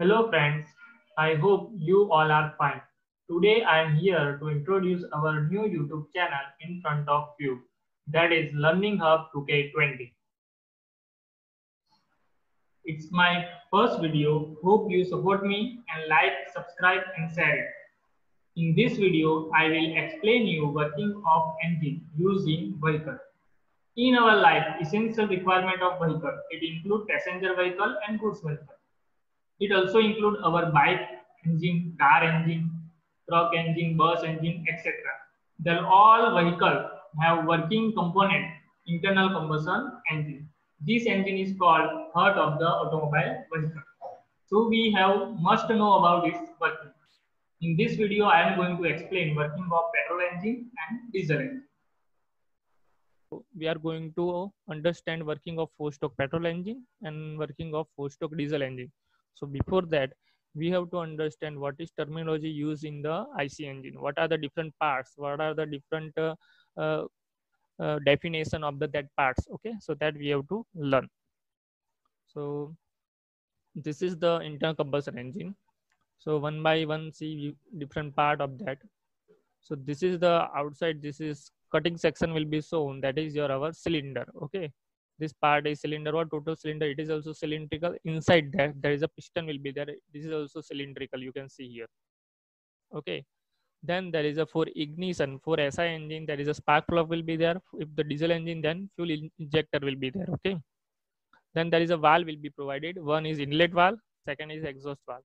Hello friends, I hope you all are fine. Today I am here to introduce our new YouTube channel in front of you that is Learning Hub 2K20. It's my first video. Hope you support me and like, subscribe and share it. In this video, I will explain you working of engine using vehicle. In our life, essential requirement of vehicle, it includes passenger vehicle and goods vehicle. It also includes our bike engine, car engine, truck engine, bus engine, etc. The all vehicle have working component, internal combustion engine. This engine is called heart of the automobile vehicle. So we have must know about its working. In this video, I am going to explain working of petrol engine and diesel engine we are going to understand working of four stroke petrol engine and working of four stroke diesel engine so before that we have to understand what is terminology used in the ic engine. What are the different parts? What are the different uh, uh, uh, definition of the that parts? Okay so that we have to learn. So this is the internal combustion engine. So one by one see different part of that. So this is the outside this is cutting section will be shown. That is your our cylinder. Okay this part is cylinder or total cylinder it is also cylindrical. Inside that there is a piston will be there. This is also cylindrical you can see here. Okay. Then there is a for ignition for SI engine there is a spark plug will be there. If the diesel engine then fuel injector will be there okay. Then there is a valve will be provided. One is inlet valve second is exhaust valve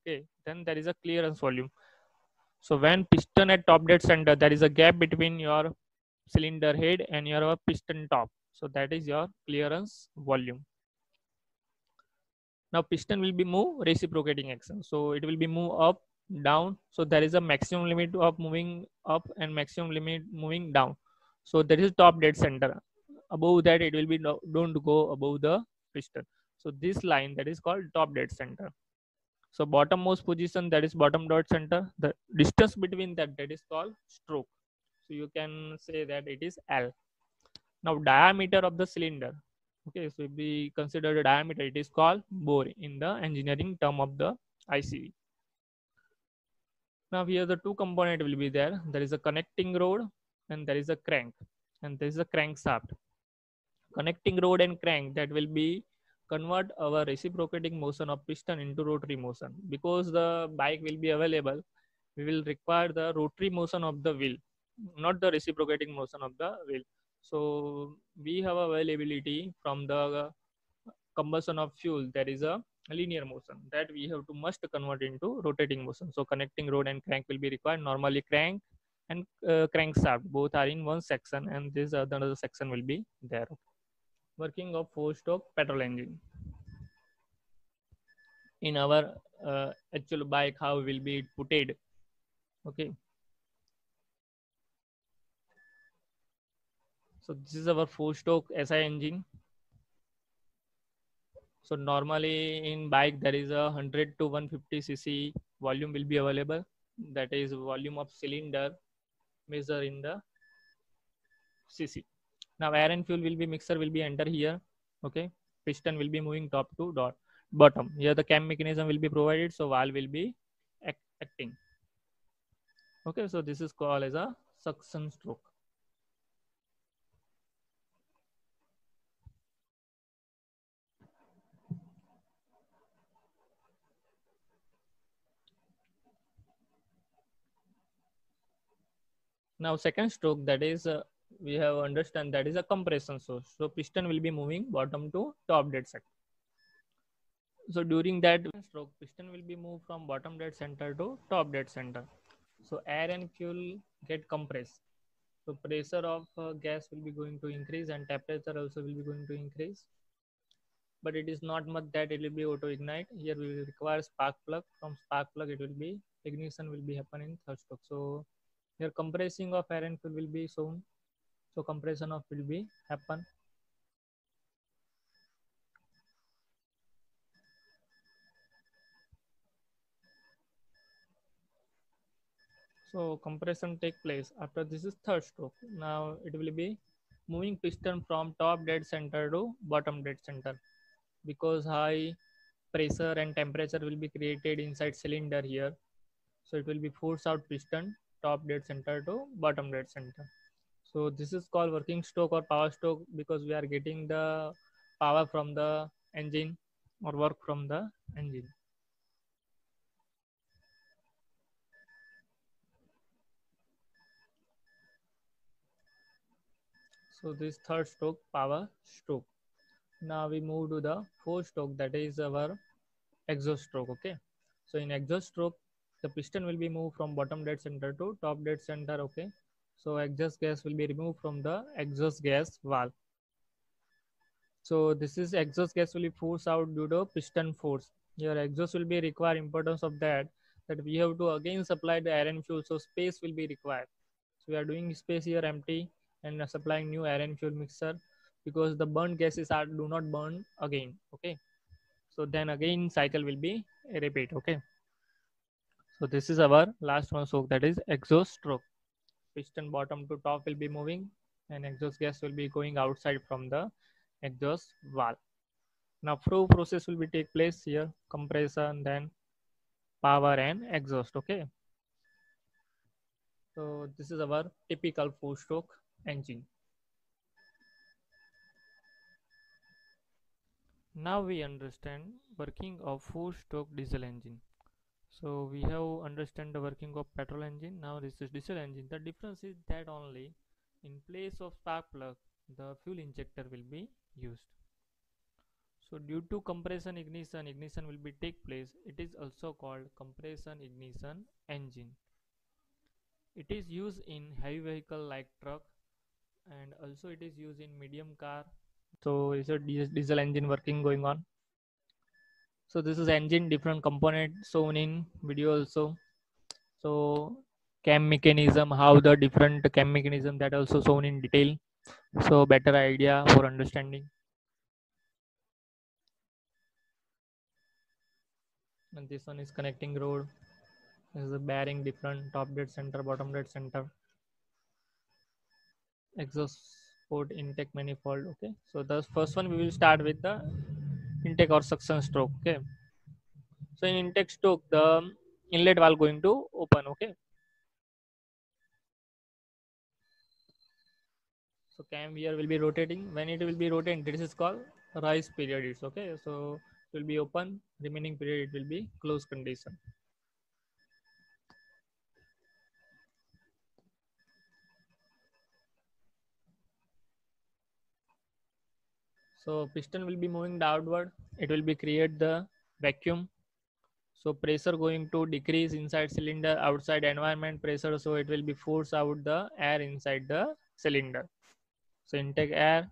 okay. Then there is a clearance volume. So when piston at top dead center, there is a gap between your cylinder head and your piston top. So that is your clearance volume. Now piston will be move reciprocating action. So it will be move up, down. So there is a maximum limit of moving up and maximum limit moving down. So there is top dead center. Above that, it will be no, don't go above the piston. So this line that is called top dead center. So bottommost position that is bottom dead center. The distance between that that is called stroke. So you can say that it is L. Now diameter of the cylinder. Okay, so if we consider the diameter, it is called bore in the engineering term of the ICV. Now here the two component will be there. There is a connecting rod and there is a crank and there is a crankshaft. Connecting rod and crank that will be convert our reciprocating motion of piston into rotary motion because the bike will be available we will require the rotary motion of the wheel not the reciprocating motion of the wheel so we have availability from the combustion of fuel. There is a linear motion that we have to must convert into rotating motion. So connecting rod and crank will be required. Normally crank and uh, crankshaft both are in one section and this other section will be there. Working of four stroke petrol engine. In our uh, actual bike how will be putted? Okay so this is our four stroke si engine so normally in bike there is a 100 to 150 cc volume will be available that is volume of cylinder measure in the cc now air and fuel will be mixer will be enter here. Okay. Piston will be moving top to dot bottom. Here the cam mechanism will be provided. So valve will be act acting. Okay. So this is called as a suction stroke. Now second stroke that is uh, we have understand that is a compression stroke. So piston will be moving bottom to top dead center. So during that stroke, piston will be moved from bottom dead center to top dead center. So air and fuel get compressed. So pressure of uh, gas will be going to increase and temperature also will be going to increase. But it is not much that it will be auto ignite. Here we will require spark plug. From spark plug, it will be ignition will be happen in third stroke. So here compressing of air and fuel will be shown. So compression of will be happen. So compression take place after this is third stroke. Now it will be moving piston from top dead center to bottom dead center because high pressure and temperature will be created inside cylinder here. So it will be force out piston top dead center to bottom dead center. So this is called working stroke or power stroke because we are getting the power from the engine or work from the engine. So this third stroke power stroke. Now we move to the fourth stroke that is our exhaust stroke. Okay. So in exhaust stroke, the piston will be moved from bottom dead center to top dead center. Okay. So exhaust gas will be removed from the exhaust gas valve. So this is exhaust gas will be forced out due to piston force. Your exhaust will be require importance of that that we have to again supply the air and fuel. So space will be required. So we are doing space here empty and supplying new air and fuel mixer because the burnt gases are do not burn again. Okay. So then again cycle will be repeat. Okay. So this is our last one stroke that is exhaust stroke. Piston bottom to top will be moving and exhaust gas will be going outside from the exhaust valve. Now flow process will be take place here, compression, then power and exhaust, okay? So this is our typical four stroke engine. Now we understand working of four stroke diesel engine. So we have understand the working of petrol engine. Now this is diesel engine. The difference is that only in place of spark plug, the fuel injector will be used. So due to compression ignition, ignition will be take place. It is also called compression ignition engine. It is used in heavy vehicle like truck and also it is used in medium car. So is a diesel engine working going on? So this is engine different component shown in video also. So cam mechanism, how the different cam mechanism that also shown in detail. So better idea for understanding. And this one is connecting rod. This is a bearing different top dead center, bottom dead center. Exhaust port intake manifold. Okay. So the first one we will start with the intake or suction stroke. Okay. So in intake stroke, the inlet valve going to open. Okay. So cam here will be rotating. When it will be rotating, this is called rise period. It's okay. So it will be open. Remaining period it will be closed condition. So piston will be moving downward. It will be create the vacuum. So pressure going to decrease inside cylinder, outside environment pressure. So it will be force out the air inside the cylinder. So intake air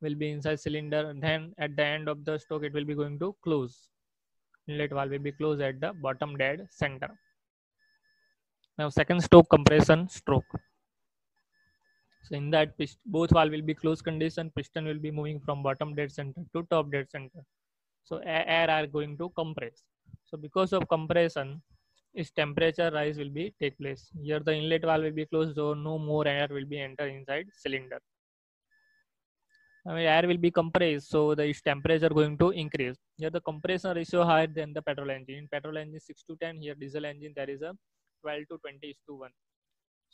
will be inside cylinder. Then at the end of the stroke, it will be going to close. Inlet valve will be closed at the bottom dead center. Now second stroke compression stroke. So in that both valve will be closed condition. Piston will be moving from bottom dead center to top dead center. So air are going to compress. So because of compression, its temperature rise will be take place. Here the inlet valve will be closed, so no more air will be enter inside cylinder. I mean, air will be compressed, so the its temperature going to increase. Here the compression ratio higher than the petrol engine. In petrol engine 6 to 10, here diesel engine there is a 12 to 20 is to 1.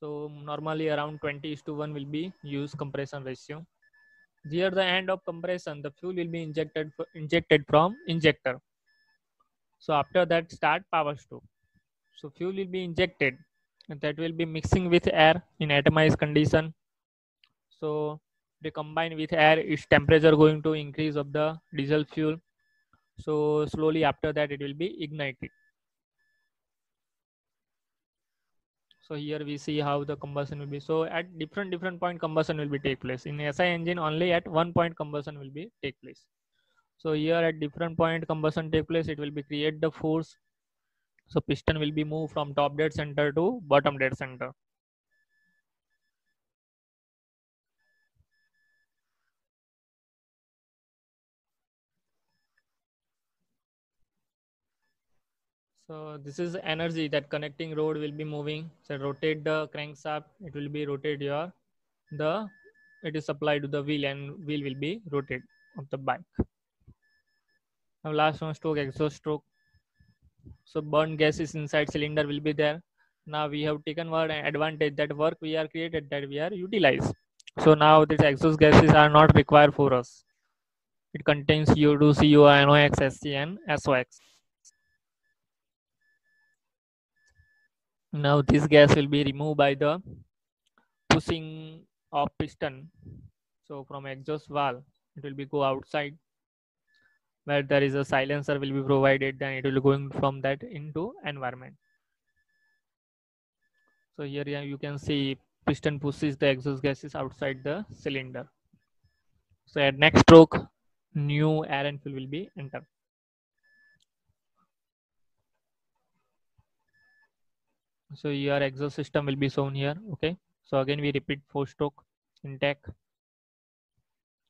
So normally around 20 is to 1 will be used compression ratio. Here the end of compression, the fuel will be injected injected from injector. So after that start power stroke. So fuel will be injected and that will be mixing with air in atomized condition. So they combine with air, its temperature going to increase of the diesel fuel. So slowly after that it will be ignited. So here we see how the combustion will be. So at different different point combustion will be take place. In SI engine only at one point combustion will be take place. So here at different point combustion take place, it will be create the force. So piston will be moved from top dead center to bottom dead center. So this is energy that connecting rod will be moving. So rotate the crankshaft, it will be rotate your the it is supplied to the wheel and wheel will be rotated of the bike. Now last one stroke, exhaust stroke. So burn gases inside cylinder will be there. Now we have taken one advantage that work we are created that we are utilized. So now these exhaust gases are not required for us. It contains CO2, CO, NOx, SC and SOx. Now this gas will be removed by the pushing of piston. So from exhaust valve, it will be go outside where there is a silencer will be provided then it will going from that into environment. So here you can see piston pushes the exhaust gases outside the cylinder. So at next stroke, new air and fuel will be entered. So your exhaust system will be shown here. Okay. So again, we repeat four stroke intake,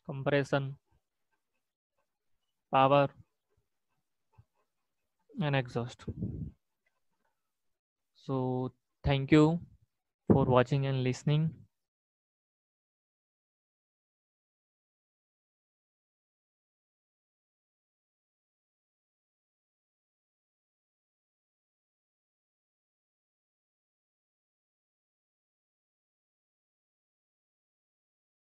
compression, power, and exhaust. So thank you for watching and listening.